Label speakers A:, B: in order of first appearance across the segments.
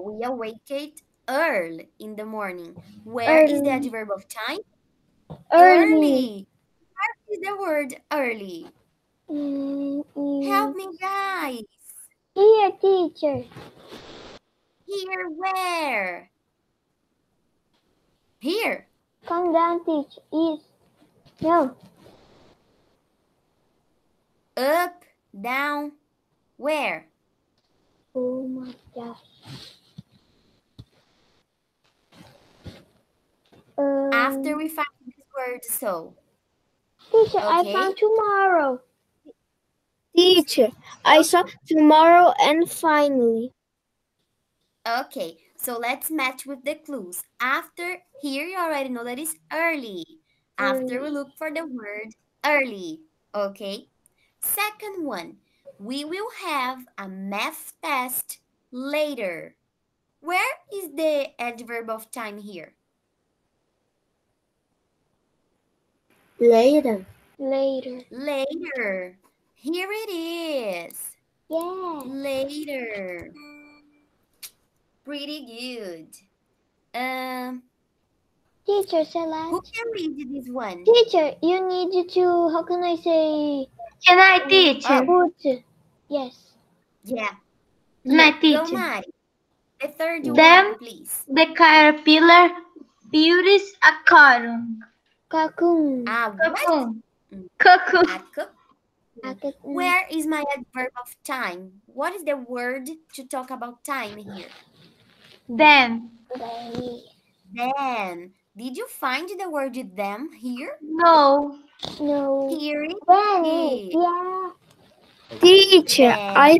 A: We awaked early in the morning. Where is the adverb of time?
B: Early.
A: Where is the word early?
B: Mm, mm.
A: Help me, guys.
B: Here, teacher.
A: Here, where? Here.
B: Come down, teacher. Is. No.
A: Up, down, where?
B: Oh my gosh. Um,
A: After we find this word, so.
B: Teacher, I
A: Okay.
B: found tomorrow. Teacher, I saw tomorrow and finally.
A: Okay, so let's match with the clues. After, here you already know that it's early. After we mm. look for the word early, okay? Second one, we will have a math test later. Where is the adverb of time here?
B: Later. Later.
A: Later. Here it is.
B: Yeah.
A: Later. Pretty good. Um,
B: Teacher,
A: who can read this one?
B: Teacher, you need to, how can I say?
C: Can I teach?
A: Oh.
B: Put. Yes.
A: Yeah.
C: My
A: Go,
C: teacher.
A: Mari. The third
C: Them-
A: one, please.
C: The caterpillar builds a cocoon.
B: Cocoon.
A: Ah, what?
C: Cocoon.
A: Mm.
C: Cocoon.
A: A.
B: Cocoon.
A: Where is my adverb of time? What is the word to talk about time here?
C: Then.
B: They-
A: Then. Did you find the word them here?
C: No.
B: No.
A: Here it
B: Benny.
A: is.
B: Yeah. Teacher,
A: Then.
B: I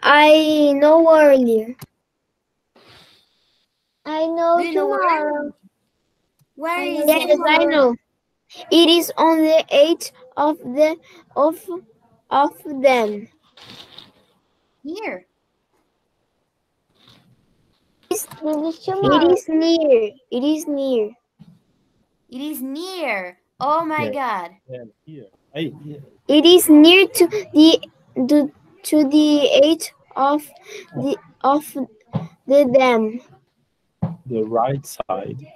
B: I know earlier. I know
A: Do you know where?
B: tomorrow.
A: Where is
B: Yes,
A: it?
B: I know. It is on the eighth of the of of them.
A: Here.
B: It is near. It is near.
A: It is near. Oh my
D: Yeah.
A: God.
D: And here. Hey, here.
B: It is near to the to, to the eighth of the of the dam.
D: The right side.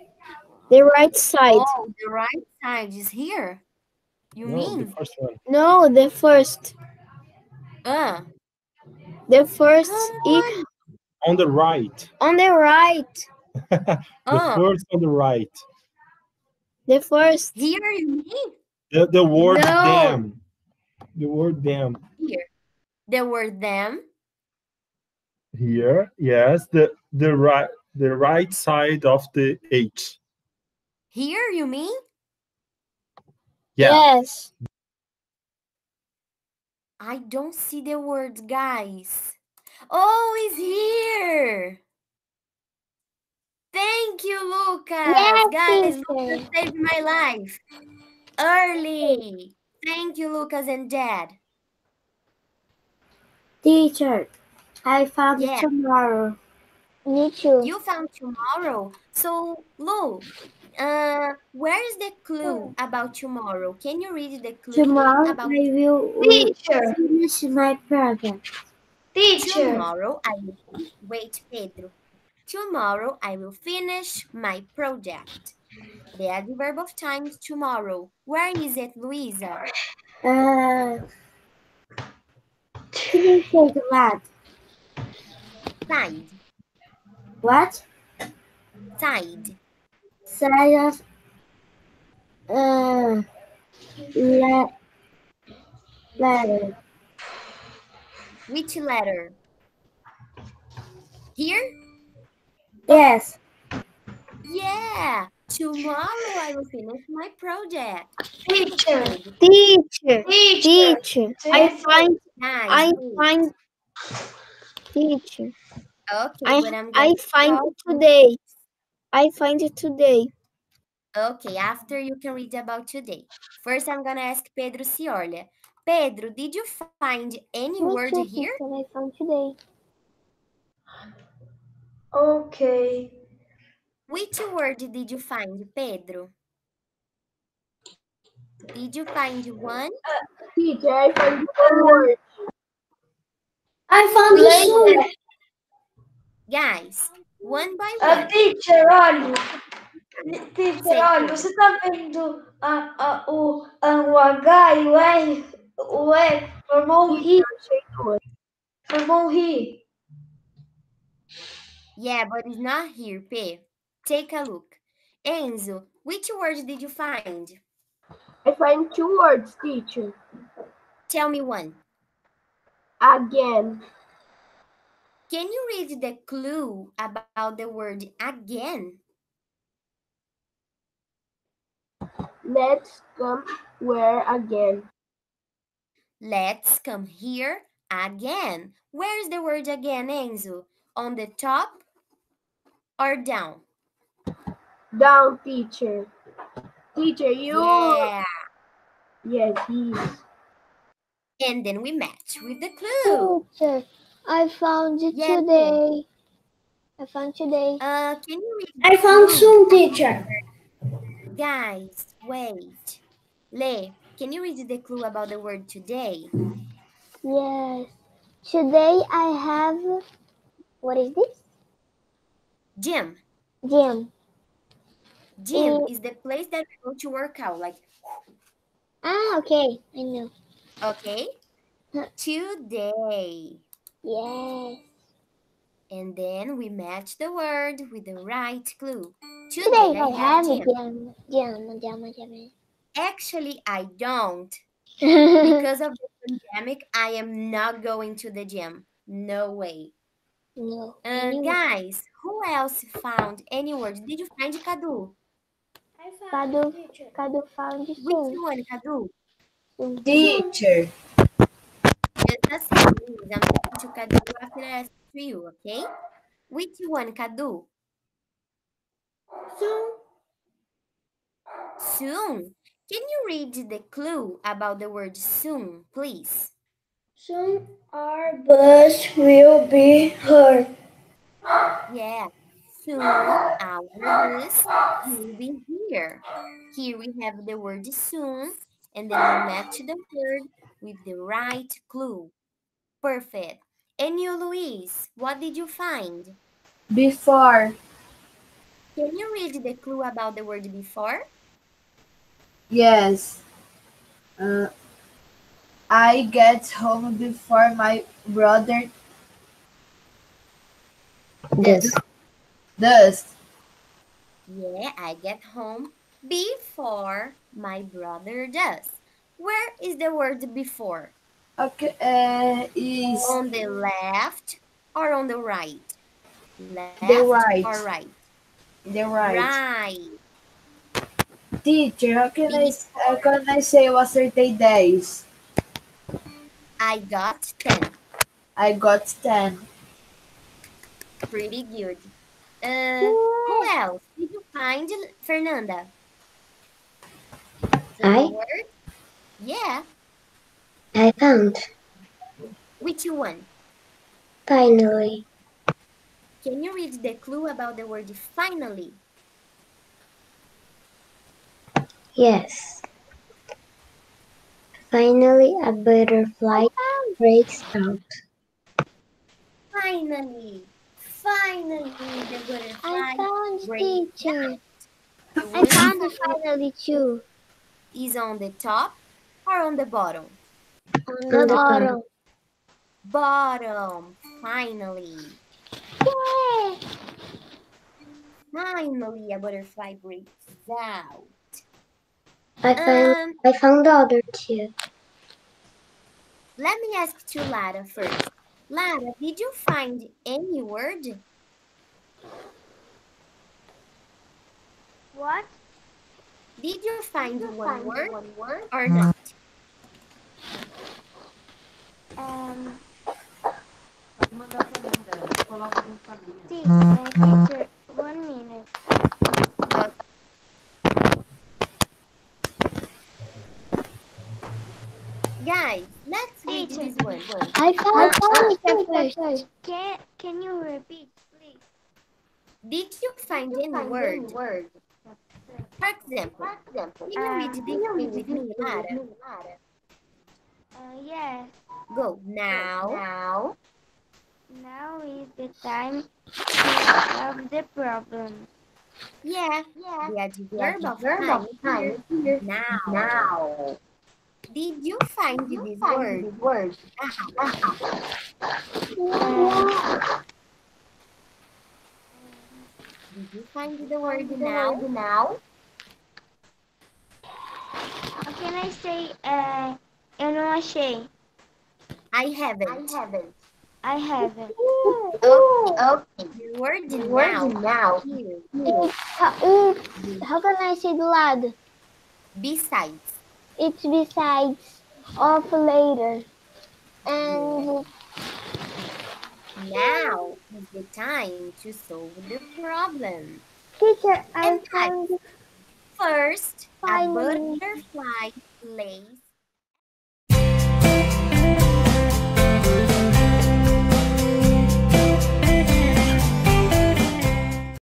B: The right side.
A: Oh, the right side is here. You
D: no, the
A: mean?
D: first one.
B: No, the first.
A: Uh,
B: The first
A: Come
D: On the right.
B: on the right.
D: The
A: uh,
D: first on the right.
B: The first.
A: here you mean?
D: The, the word
B: No.
D: damn. The word them.
A: Here. The word them.
D: Here, yes. The the right the right side of the H.
A: Here you mean?
D: Yeah.
B: Yes.
A: I don't see the words, guys. Oh, it's here. Thank you, Lucas.
B: Yes,
A: guys,
B: teacher.
A: Lucas saved my life. Early. Thank you, Lucas and Dad.
B: Teacher, I found
A: Yeah.
B: tomorrow. Me too.
A: You found tomorrow. So, Lu, uh, where is the clue about tomorrow? Can you read the clue
B: Tomorrow
A: about
B: I will
C: Teacher.
B: finish my project.
C: Teacher.
A: tomorrow? I will wait, Pedro. Tomorrow I will finish my project. The adverb of time is tomorrow. Where is it, Luisa?
B: Uh, can you say?
A: Side.
B: What?
A: Side.
B: Side uh, le- letter.
A: Which letter? Here?
B: Yes.
A: Yeah. Tomorrow I will finish my project.
C: Teacher.
B: Teacher.
C: Teacher.
B: Teacher. I find.
A: Nice.
B: I find. Teacher.
A: Okay,
B: I
A: I'm
B: I
A: to
B: find today. I find it today.
A: Okay, after you can read about today. First, I'm gonna ask Pedro Ciorlia. Pedro, did you find any
B: Me
A: word
B: too,
A: here?
B: teacher, I found today.
C: Okay.
A: Which word did you find, Pedro? Did you find one?
B: Teacher, I found one word.
C: I found
A: Later. Guys, one by
C: Ah,
A: one.
C: teacher, olha. Teacher,
A: Sei.
C: olha, você tá vendo a, a, o, a, o H e o R? O E formou um ri. Formou um ri.
A: Yeah, but it's not here, P. Take a look. Enzo, which word did you find?
B: I find two words, teacher.
A: Tell me one.
B: Again.
A: Can you read the clue about the word again?
B: Let's come where again.
A: Let's come here again. Where's the word again, Enzo? On the top or down?
B: Down, teacher. Teacher, you.
A: Yeah.
B: Yes, he is.
A: And then we match with the clue.
E: Teacher, I found it
A: Yeah.
E: today. I found today.
A: Uh, can you read
C: I found
A: clue?
C: some, teacher.
A: Guys, wait. Le, can you read the clue about the word today?
E: Yes. Today I have. What is this?
A: Gym.
E: Gym.
A: Gym
E: Mm.
A: is the place that we go to work out. Like,
E: Ah, okay. I know.
A: okay? Today.
E: Yes.
A: And then we match the word with the right clue.
E: Today I have a
A: gym.
E: gym. Gym, gym, gym.
A: Actually, I don't. Because of the pandemic, I am not going to the gym. No way. Uh,
E: Anyway.
A: guys, who else found any words? Did you find Kadu?
E: Cadu, Cadu found it
A: Which one, Kadu?
C: Teacher.
A: Just second, please. I'm talking to Kadu after I ask you, okay? Which one, Kadu? Soon. Soon? Can you read the clue about the word soon, please?
C: Soon our bus will be here.
A: Yeah. Soon our bus will be here. Here we have the word soon, and then we match the word with the right clue. Perfect. And you, Luis, what did you find?
F: Before,
A: Can you read the clue about the word before?
F: yes. Uh, I get home before my brother
A: Does.
F: does.
A: Yeah, I get home before my brother does. Where is the word before?
F: Okay, uh, is
A: On the left or on the right? Left
F: right.
A: or right?
F: the right.
A: Right.
F: Teacher, how can I how can I say what's 30 days?
A: I got 10.
F: I got 10.
A: Pretty good. Uh, who else? Did you find Fernanda? The
E: I?
A: word? Yeah.
E: I found.
A: Which one?
E: Finally.
A: Can you read the clue about the word finally?
E: Yes. Finally, a butterfly oh, breaks out.
A: Finally. Finally, the butterfly
E: found
A: breaks
E: teacher. I found it finally too.
A: is on the top or on the bottom?
E: On the bottom.
A: Bottom. Finally.
E: Yay!
A: Finally, a butterfly breaks out.
E: I found
A: Um,
E: I found the other two.
A: let me ask to Lara first. Lara, did you find any word?
E: What?
A: Did you find one word or not?
E: Teacher, one minute.
A: Guys, let's read this one.
E: I found it first.
G: Can can you repeat, please?
A: Did you find any word? For example, can you read this one with me, Lara?
G: Uh, yes.
A: Go now. Now.
G: Now is the time to solve the problem.
A: Yeah,
H: Yeah.
A: the adverb
H: Verb
A: of
H: verb
A: time
H: of time
A: here
H: here
A: now.
H: now.
A: Did you find this word?
H: Word. Word.
A: Did you find the word
H: Now.
A: now?
H: Now.
G: How can I say, uh, eu não achei?
A: I haven't.
H: I
A: haven't.
G: I haven't.
H: Okay.
A: The word
H: The
A: now.
H: word now.
A: Here,
E: It's, it's, how can I say do lado?
A: besides.
E: It's besides of later. And
A: Now is the time to solve the problem.
E: teacher, I found
A: First, a butterfly lays